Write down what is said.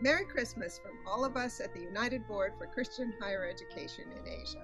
Merry Christmas from all of us at the United Board for Christian Higher Education in Asia.